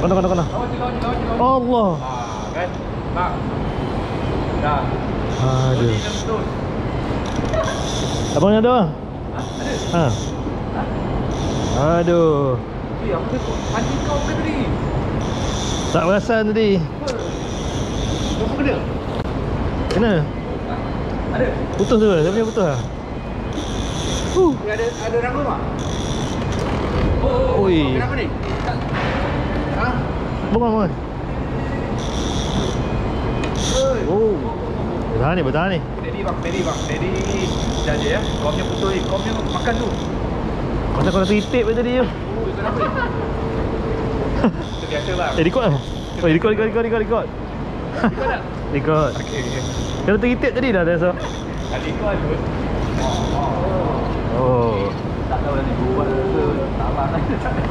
Kena kena kena. Allah. Ah, kan? Bang. Dah. Aduh. Dah betul. Abang ada? Ha? Ada? Ha. Aduh. Eh, aku tengok anjing kau ke tadi? Tak perasan tadi. Apa? Kau kena? Kena? Ha? Ada? Putus tu. Saya punya putus lah. Huh. Ada ada rambut tak? Oh, oh, oh, Ui. oh, kenapa ni? Tak. Bangun bangun. Oh. Bertahan ni, bertahan ni. Steady bang, steady bang, steady. Sekejap ya. Kau punya putus ni, kau punya makan tu. Macam kau tertip je tadi tu. Oh, kenapa ni? Itu biasa bang. Eh, record lah. Oh, record, record, record, record, record. Kau tak? Record. Okey, okey. Kalau tertip tadi dah, so. Adik kau ada. Oh, oh. Oh. Tak tahu dah ni buat ke tak lah.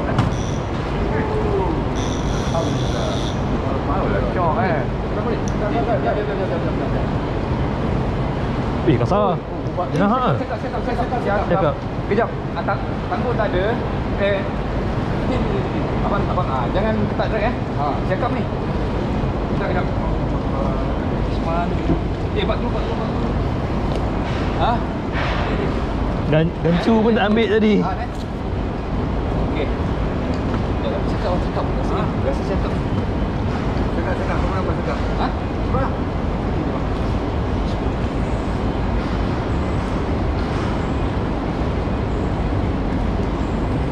Eh, kasar. Jangan ha. Cakap, cakap, cakap, cakap. Cakap. Kejap. Ah, tang- Tangguh tak ada. Eh. Abang, abang. Ah, jangan ketat drag eh. Ha, cakap ni. Kejap, kejap. Isman. Eh, bak dulu, bak dulu, bak dulu. Ha? Dan gancu pun tak ambil tadi. Ha, eh. Okey. Jangan cakap, cakap. Rasa, ha? rasa cakap. Cakap, cakap. Kau apa cakap? Ha? Mana?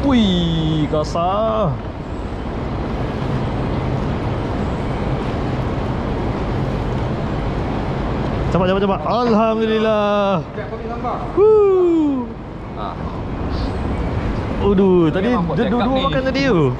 Wih, kasar. Cepat, cepat, cepat. Alhamdulillah. Woo. Ha. Aduh, tadi check up dua-dua makan tadi tu.